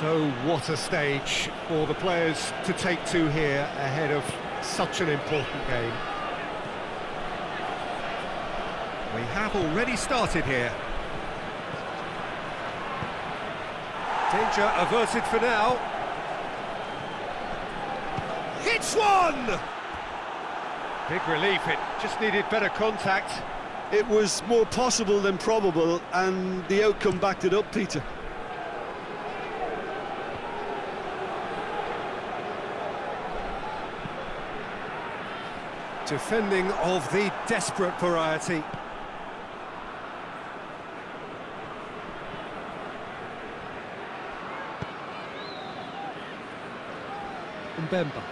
So what a stage for the players to take to here ahead of such an important game. We have already started here. Danger averted for now. Hits one! Big relief, it just needed better contact. It was more possible than probable, and the outcome backed it up, Peter. Defending of the desperate variety. Mbemba.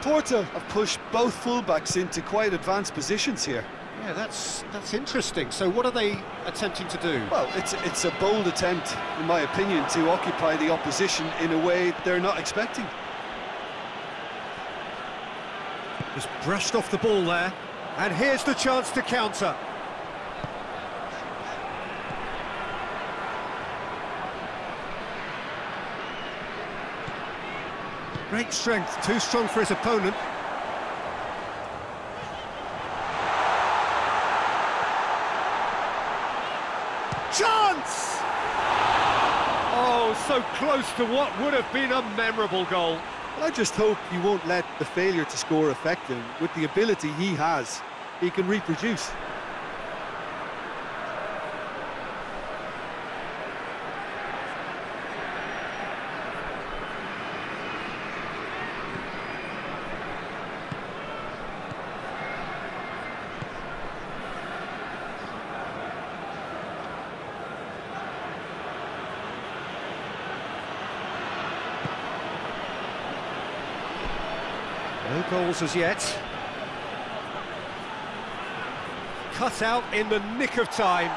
Porto have pushed both fullbacks into quite advanced positions here. Yeah, that's that's interesting. So what are they attempting to do? Well, it's it's a bold attempt, in my opinion, to occupy the opposition in a way they're not expecting. Just brushed off the ball there. And here's the chance to counter. Great strength, too strong for his opponent. Chance! Oh, so close to what would have been a memorable goal. I just hope he won't let the failure to score affect him. With the ability he has, he can reproduce. No goals as yet. Cut out in the nick of time.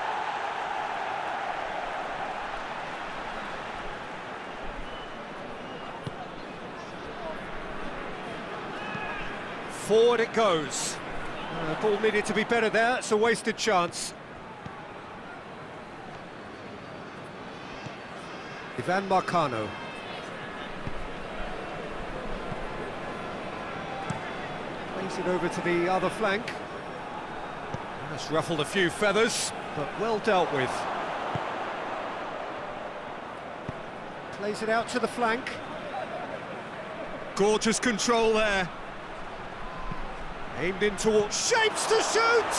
Forward it goes. Uh, ball needed to be better there, it's a wasted chance. Ivan Marcano. It over to the other flank. That's ruffled a few feathers, but well dealt with. Plays it out to the flank. Gorgeous control there. Aimed in towards... Shapes to shoot!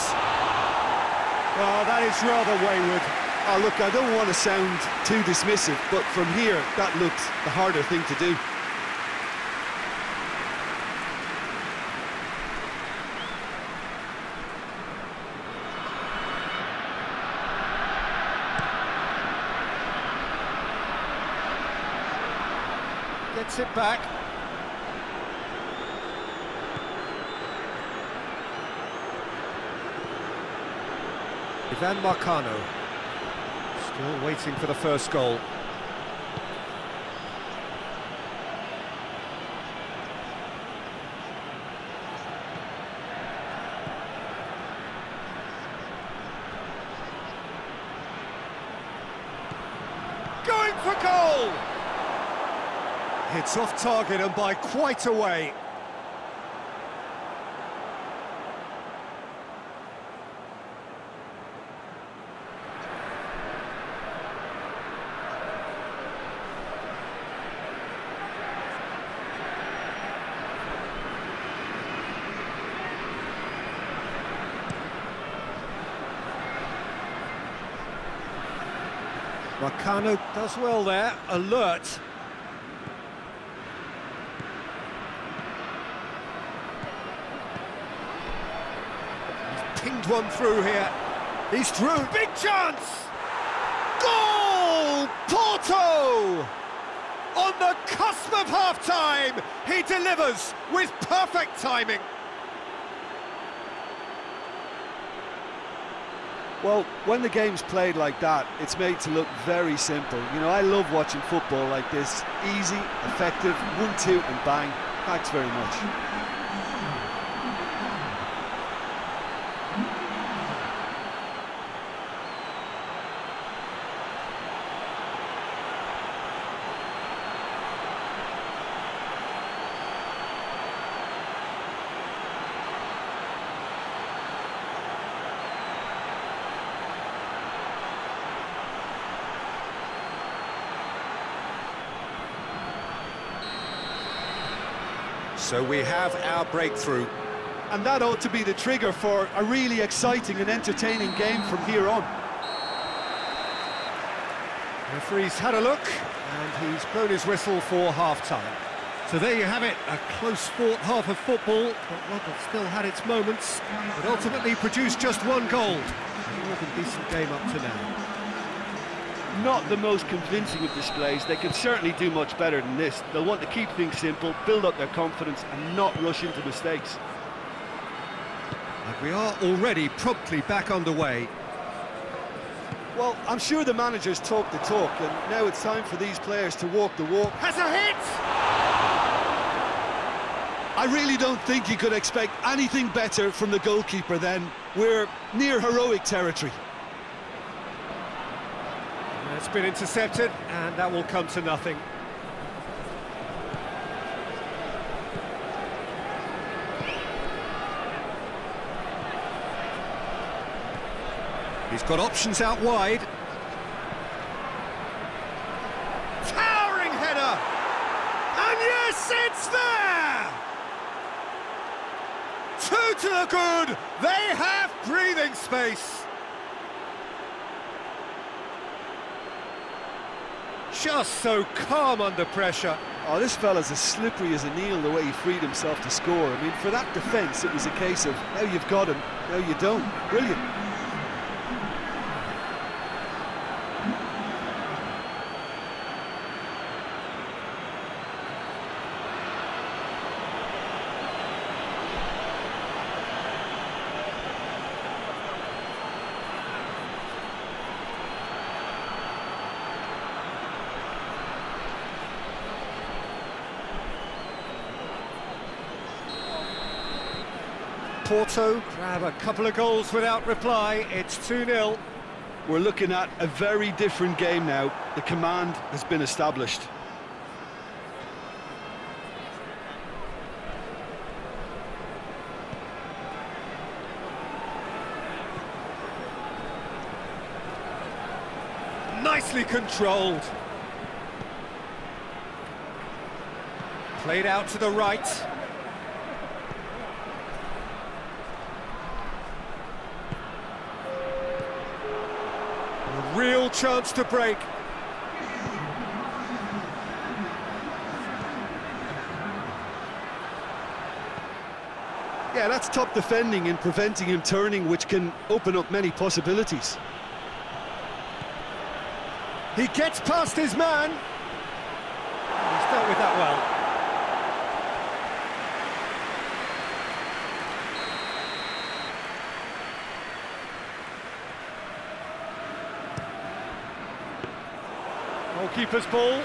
Oh, that is rather wayward. Oh, look, I don't want to sound too dismissive, but from here, that looked the harder thing to do. Gets it back. Ivan Marcano. Still waiting for the first goal. Going for goal! It's off target and by quite a way. Marcano does well there, alert. Pinged one through here. He's through. Big chance! Goal! Porto! On the cusp of half-time, he delivers with perfect timing. Well, when the game's played like that, it's made to look very simple. You know, I love watching football like this. Easy, effective, one, two, and bang. Thanks very much. So we have our breakthrough. And that ought to be the trigger for a really exciting and entertaining game from here on. The referee's had a look, and he's blown his whistle for half-time. So there you have it, a close-fought half of football, but one that still had its moments, but ultimately produced just one goal. More than decent game up to now not the most convincing of displays. They can certainly do much better than this. They'll want to keep things simple, build up their confidence and not rush into mistakes. And we are already promptly back underway. Well, I'm sure the managers talk the talk, and now it's time for these players to walk the walk. Has a hit! I really don't think you could expect anything better from the goalkeeper then. We're near heroic territory. It's been intercepted, and that will come to nothing. He's got options out wide. Towering header! And yes, it's there! Two to the good! They have breathing space! Just so calm under pressure. Oh, this fella's as slippery as a needle the way he freed himself to score. I mean, for that defence, it was a case of, now you've got him, now you don't. Brilliant. Porto grab a couple of goals without reply. It's 2-0. We're looking at a very different game now. The command has been established. Nicely controlled. Played out to the right. Chance to break. Yeah, that's top defending and preventing him turning, which can open up many possibilities. He gets past his man. He's dealt with that well. Goalkeeper's ball.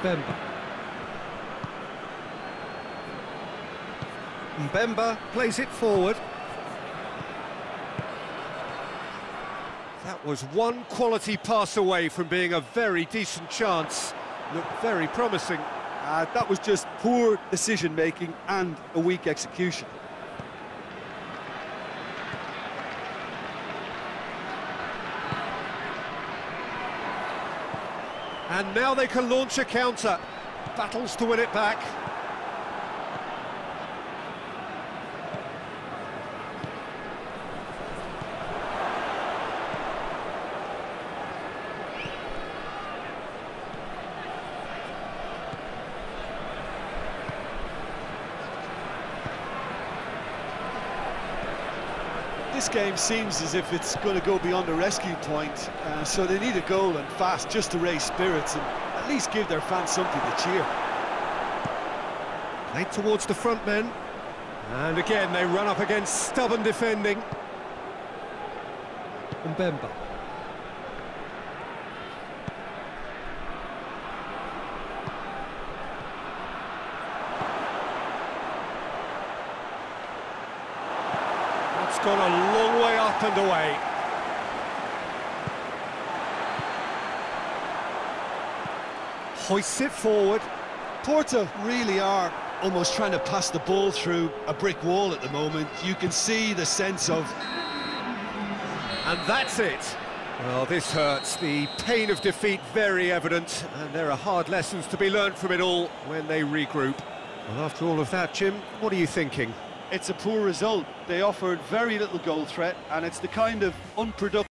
Mbemba. Mbemba plays it forward. That was one quality pass away from being a very decent chance. Looked very promising. Uh, that was just poor decision-making and a weak execution. And now they can launch a counter. Battles to win it back. This game seems as if it's going to go beyond the rescue point, uh, so they need a goal and fast just to raise spirits and at least give their fans something to cheer. Played towards the front men. And again, they run up against stubborn defending. Mbemba. That's gone a long way up and away. Hoists it forward. Porto really are almost trying to pass the ball through a brick wall at the moment. You can see the sense of... And that's it. Well, this hurts. The pain of defeat very evident, and there are hard lessons to be learned from it all when they regroup. Well, after all of that, Jim, what are you thinking? It's a poor result. They offered very little goal threat, and it's the kind of unproductive...